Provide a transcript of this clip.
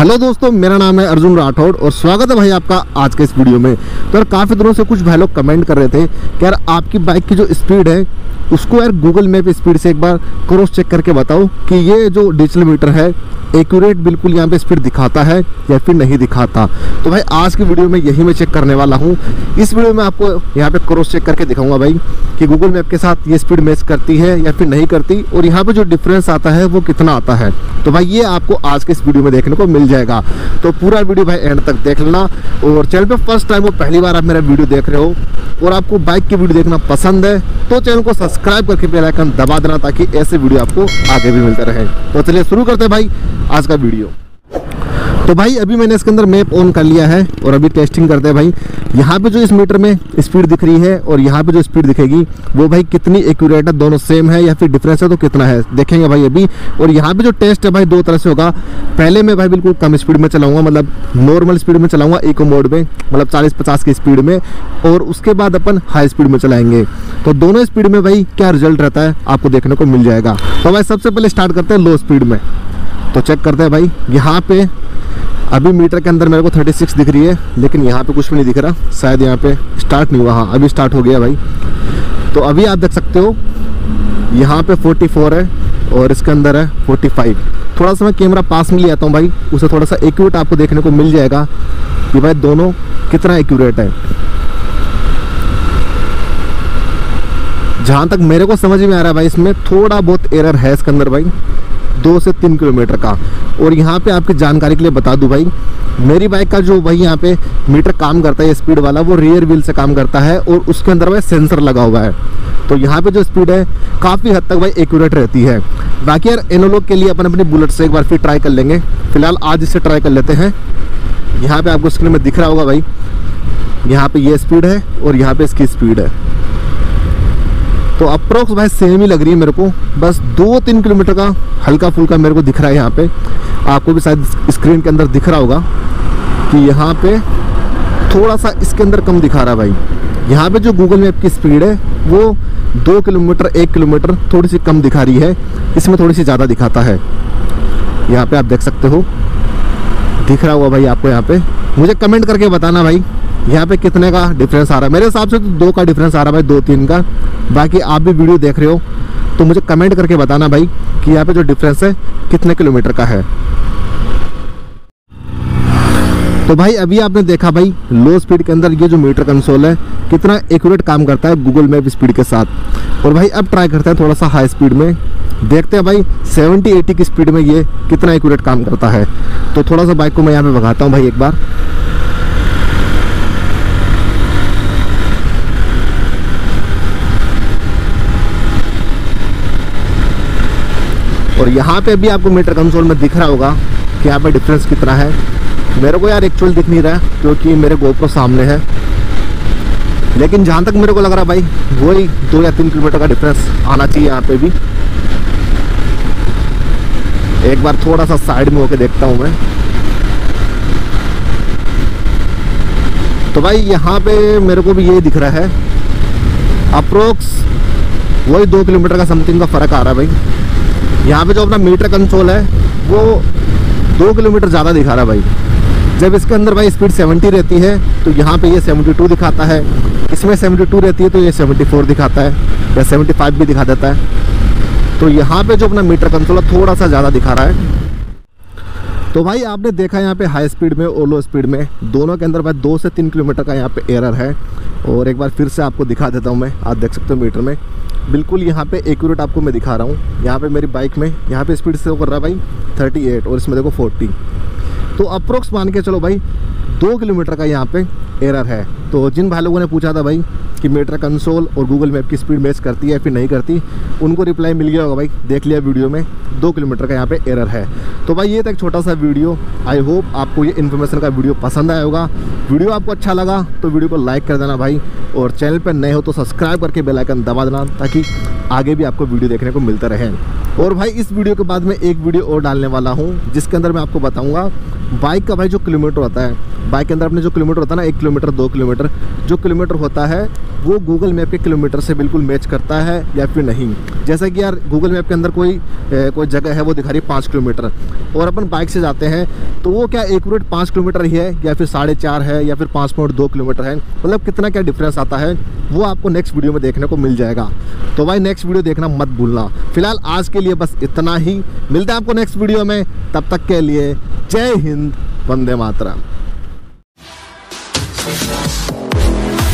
Hello दोस्तों, मेरा नाम है अर्जुन राठौड़ और स्वागत है भाई आपका आज के इस वीडियो में। तो यार काफ़ी दिनों से कुछ भाई लोग कमेंट कर रहे थे कि यार आपकी बाइक की जो स्पीड है, उसको यार गूगल मैप स्पीड से एक बार क्रॉस चेक करके बताओ कि ये जो डिजिटल मीटर है एक्यूरेट बिल्कुल यहाँ पे स्पीड दिखाता है या फिर नहीं दिखाता। तो भाई आज की वीडियो में यही मैं चेक करने वाला हूँ। इस वीडियो में आपको यहाँ पे क्रॉस चेक करके दिखाऊँगा भाई कि गूगल मैप के साथ ये स्पीड मैच करती है या फिर नहीं करती और यहाँ पे जो डिफरेंस आता है वो कितना आता है। तो भाई ये आपको आज के इस वीडियो में देखने को मिल जाएगा। तो पूरा वीडियो भाई एंड तक देख लेना। और चैनल पे फ़र्स्ट टाइम हो, पहली बार आप मेरा वीडियो देख रहे हो। और आपको बाइक की वीडियो देखना पसंद है तो चैनल को सब्सक्राइब करके बेल आइकन दबा देना ताकि ऐसे वीडियो आपको आगे भी मिलते रहे। तो चलिए शुरू करते हैं भाई आज का वीडियो। तो भाई, अभी मैंने इसके अंदर मैप ऑन कर लिया है और अभी टेस्टिंग करते हैं भाई। यहाँ पे जो इस मीटर में स्पीड दिख रही है और यहाँ पे जो स्पीड दिखेगी, वो भाई कितनी एक्यूरेट है? दोनों सेम है या फिर डिफरेंस है तो कितना है? देखेंगे भाई अभी। और यहाँ पे जो टेस्ट है भाई, दो तरह से होगा। पहले मैं भाई बिल्कुल कम स्पीड में चलाऊँगा मतलब नॉर्मल स्पीड में चलाऊँगा इको मोड में मतलब चालीस पचास की स्पीड में, और उसके बाद अपन हाई स्पीड में चलाएँगे। तो दोनों स्पीड में भाई क्या रिज़ल्ट रहता है, आपको देखने को मिल जाएगा। तो भाई सबसे पहले स्टार्ट करते हैं लो स्पीड में। तो चेक करते हैं भाई। यहाँ पे अभी मीटर के अंदर मेरे को 36 दिख रही है, लेकिन यहाँ पे कुछ भी नहीं दिख रहा। शायद यहाँ पे स्टार्ट नहीं हुआ। हाँ अभी स्टार्ट हो गया भाई। तो अभी आप देख सकते हो, यहाँ पे 44 है और इसके अंदर है 45 थोड़ा सा मैं कैमरा पास में ले आता हूँ भाई। उसे थोड़ा सा एक्यूरेट आपको देखने को मिल जाएगा कि भाई दोनों कितना एक्यूरेट है। जहाँ तक मेरे को समझ में आ रहा है भाई, इसमें थोड़ा बहुत एरर है इसके अंदर भाई। दो से तीन किलोमीटर का। और यहाँ पे आपकी जानकारी के लिए बता दूँ भाई, मेरी बाइक का जो भाई यहाँ पे मीटर काम करता है स्पीड वाला, वो रियर व्हील से काम करता है और उसके अंदर भाई सेंसर लगा हुआ है। तो यहाँ पे जो स्पीड है, काफ़ी हद तक भाई एक्यूरेट रहती है। बाकी यार एनोलॉग के लिए अपन अपनी बुलेट से एक बार फिर ट्राई कर लेंगे। फ़िलहाल आज इसे ट्राई कर लेते हैं। यहाँ पे आपको स्क्रीन में दिख रहा होगा भाई, यहाँ पे ये स्पीड है और यहाँ पे इसकी स्पीड है। तो अप्रोक्स भाई सेम ही लग रही है मेरे को। बस दो तीन किलोमीटर का हल्का फुल्का मेरे को दिख रहा है यहाँ पे। आपको भी शायद स्क्रीन के अंदर दिख रहा होगा कि यहाँ पे थोड़ा सा इसके अंदर कम दिखा रहा है भाई। यहाँ पे जो गूगल मैप की स्पीड है, वो दो किलोमीटर, एक किलोमीटर थोड़ी सी कम दिखा रही है। इसमें थोड़ी सी ज़्यादा दिखाता है। यहाँ पे आप देख सकते हो। दिख रहा हुआ भाई आपको यहाँ पे। मुझे कमेंट करके बताना भाई यहाँ पे कितने का डिफरेंस आ रहा है? मेरे हिसाब से तो दो का डिफरेंस आ रहा है भाई, दो तीन का। बाकी आप भी वीडियो देख रहे हो तो मुझे कमेंट करके बताना भाई कि यहाँ पे जो डिफरेंस है, कितने किलोमीटर का है। तो भाई, अभी आपने देखा भाई लो स्पीड के अंदर ये जो मीटर कंसोल है, कितना एक्यूरेट काम करता है गूगल मैप स्पीड के साथ। और भाई, अब ट्राई करते हैं थोड़ा सा हाई स्पीड में। देखते हैं भाई 70 80 की स्पीड में ये कितना एक्यूरेट काम करता है। तो थोड़ा सा बाइक को मैं यहाँ पे भगाता हूँ भाई एक बार। और यहाँ पे भी आपको मीटर कंसोल में दिख रहा होगा कि यहाँ पे डिफरेंस कितना है। मेरे को यार एक्चुअल दिख नहीं रहा है क्योंकि मेरे गोप्रो सामने है। लेकिन जहाँ तक मेरे को लग रहा भाई, वही दो या तीन किलोमीटर का डिफरेंस आना चाहिए यहाँ पे भी। एक बार थोड़ा सा साइड में होके देखता हूँ मैं। तो भाई यहाँ पे मेरे को भी ये दिख रहा है। अप्रोक्स वही दो किलोमीटर का समथिंग का फ़र्क आ रहा है भाई। यहाँ पे जो अपना मीटर कंट्रोल है, वो दो किलोमीटर ज़्यादा दिखा रहा है भाई। जब इसके अंदर भाई स्पीड 70 रहती है तो यहाँ पे ये 72 दिखाता है। इसमें 72 रहती है तो ये 74 दिखाता है, या 75 भी दिखा देता है। तो यहाँ पे जो अपना मीटर कंट्रोल है, थोड़ा सा ज़्यादा दिखा रहा है। तो भाई आपने देखा यहाँ पे हाई स्पीड में, और लो स्पीड में, दोनों के अंदर भाई दो से तीन किलोमीटर का यहाँ पे एरर है। और एक बार फिर से आपको दिखा देता हूँ मैं, आप देख सकते हो मीटर में। बिल्कुल यहाँ पे एक्यूरेट आपको मैं दिखा रहा हूँ। यहाँ पे मेरी बाइक में, यहाँ पे स्पीड से कर रहा है भाई 38 और इसमें देखो 40 तो अप्रोक्स मान के चलो भाई दो किलोमीटर का यहाँ पे एरर है। तो जिन भाई लोगों ने पूछा था भाई कि मीटर कंसोल और गूगल मैप की स्पीड मैच करती है फिर नहीं करती, उनको रिप्लाई मिल गया होगा भाई। देख लिया वीडियो में, दो किलोमीटर का यहाँ पे एरर है। तो भाई ये था एक छोटा सा वीडियो आई होप आपको ये इन्फॉर्मेशन का वीडियो पसंद आया होगा। वीडियो आपको अच्छा लगा तो वीडियो को लाइक कर देना भाई और चैनल पर नए हो तो सब्सक्राइब करके बेलाइकन दबा देना ताकि आगे भी आपको वीडियो देखने को मिलता रहे। और भाई इस वीडियो के बाद में एक वीडियो और डालने वाला हूँ, जिसके अंदर मैं आपको बताऊँगा बाइक का भाई जो किलोमीटर होता है बाइक के अंदर अपने जो किलोमीटर होता है ना एक किलोमीटर दो किलोमीटर जो किलोमीटर होता है वो गूगल मैप के किलोमीटर से बिल्कुल मैच करता है या फिर नहीं। जैसा कि यार गूगल मैप के अंदर कोई ए, कोई जगह है वो दिखा रही है पाँच किलोमीटर। और अपन बाइक से जाते हैं तो वो क्या एक मिनट पाँच किलोमीटर ही है या फिर साढ़े चार है या फिर पाँच पॉइंट दो किलोमीटर है? मतलब कितना क्या डिफरेंस आता है वो आपको नेक्स्ट वीडियो में देखने को मिल जाएगा। तो भाई नेक्स्ट वीडियो देखना मत भूलना। फ़िलहाल आज के लिए बस इतना ही। मिलते हैं आपको नेक्स्ट वीडियो में। तब तक के लिए जय हिंद वंदे मातरम। Thank you.